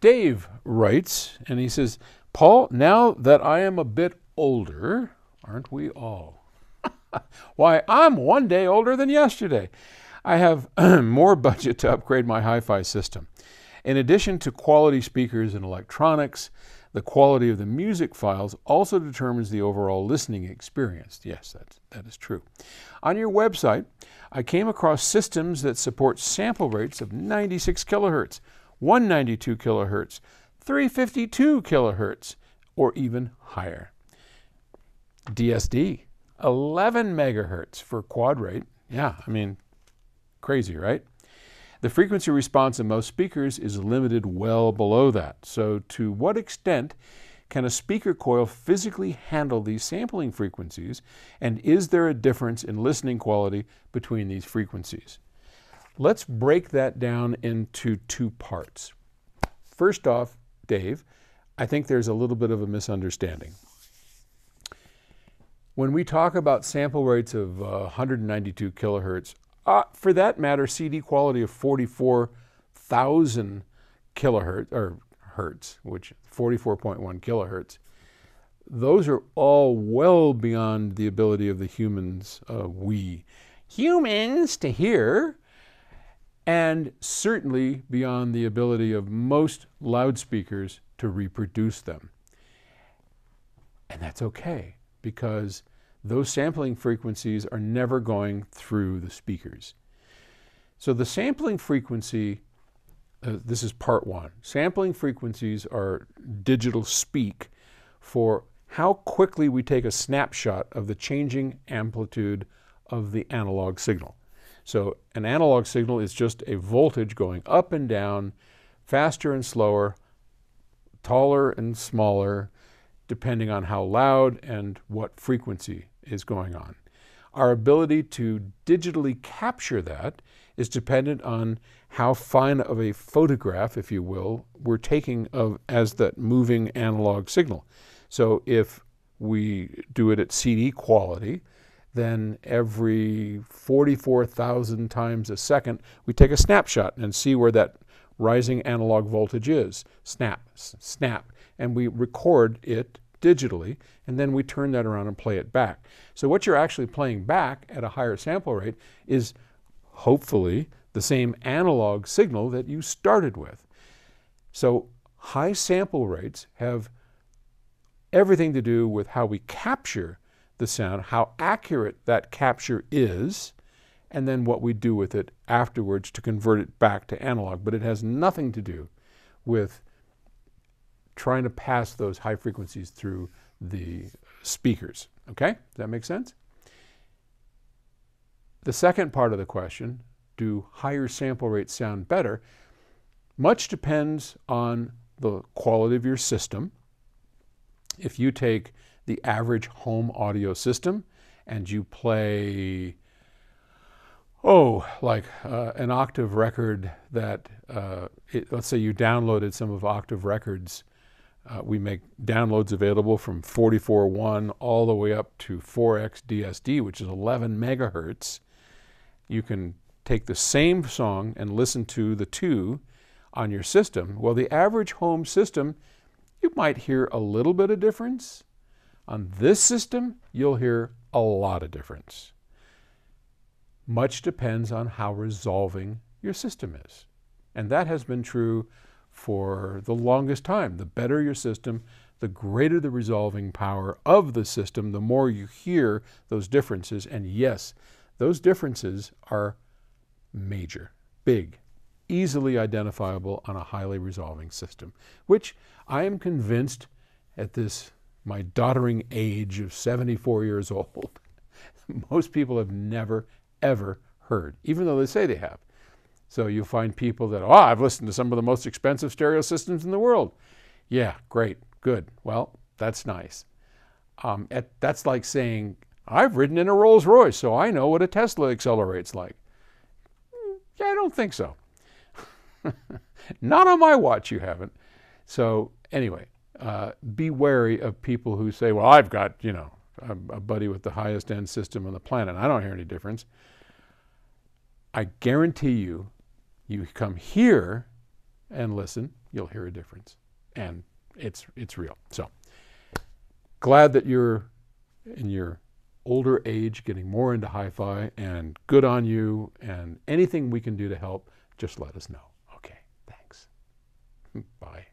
Dave writes, and he says, Paul, now that I am a bit older, aren't we all? Why, I'm one day older than yesterday. I have more budget to upgrade my hi fi system. In addition to quality speakers and electronics, the quality of the music files also determines the overall listening experience. Yes, that's, that is true. On your website, I came across systems that support sample rates of 96 kilohertz, 192 kilohertz, 352 kilohertz, or even higher. DSD, 11 megahertz for quad rate. Yeah, I mean, crazy, right? The frequency response in most speakers is limited well below that. So, to what extent can a speaker coil physically handle these sampling frequencies? And is there a difference in listening quality between these frequencies? Let's break that down into two parts. First off, Dave, I think there's a little bit of a misunderstanding. When we talk about sample rates of uh, 192 kilohertz, uh, for that matter, CD quality of 44,000 kilohertz or hertz, which 44.1 kilohertz, those are all well beyond the ability of the humans, uh, we humans, to hear, and certainly beyond the ability of most loudspeakers to reproduce them. And that's okay because those sampling frequencies are never going through the speakers. So the sampling frequency, uh, this is part one. Sampling frequencies are digital speak for how quickly we take a snapshot of the changing amplitude of the analog signal. So an analog signal is just a voltage going up and down, faster and slower, taller and smaller, depending on how loud and what frequency is going on. Our ability to digitally capture that is dependent on how fine of a photograph, if you will, we're taking of as that moving analog signal. So if we do it at CD quality, then every 44,000 times a second, we take a snapshot and see where that rising analog voltage is. Snap, snap and we record it digitally, and then we turn that around and play it back. So what you're actually playing back at a higher sample rate is hopefully the same analog signal that you started with. So high sample rates have everything to do with how we capture the sound, how accurate that capture is, and then what we do with it afterwards to convert it back to analog. But it has nothing to do with trying to pass those high frequencies through the speakers. Okay? Does that make sense? The second part of the question do higher sample rates sound better? Much depends on the quality of your system. If you take the average home audio system and you play, oh, like uh, an octave record that, uh, it, let's say you downloaded some of Octave Records uh, we make downloads available from 44.1 all the way up to 4x DSD, which is 11 megahertz. You can take the same song and listen to the two on your system. Well, the average home system, you might hear a little bit of difference. On this system, you'll hear a lot of difference. Much depends on how resolving your system is. And that has been true for the longest time. The better your system, the greater the resolving power of the system, the more you hear those differences. And yes, those differences are major, big, easily identifiable on a highly resolving system, which I am convinced at this, my doddering age of 74 years old, most people have never, ever heard, even though they say they have. So you find people that, oh, I've listened to some of the most expensive stereo systems in the world. Yeah, great, good. Well, that's nice. Um, at, that's like saying, I've ridden in a Rolls Royce, so I know what a Tesla accelerates like. Yeah, I don't think so. Not on my watch, you haven't. So, anyway, uh, be wary of people who say, well, I've got, you know, a, a buddy with the highest end system on the planet. And I don't hear any difference. I guarantee you you come here and listen, you'll hear a difference. And it's it's real. So glad that you're in your older age getting more into hi-fi and good on you and anything we can do to help, just let us know. Okay, thanks. Bye.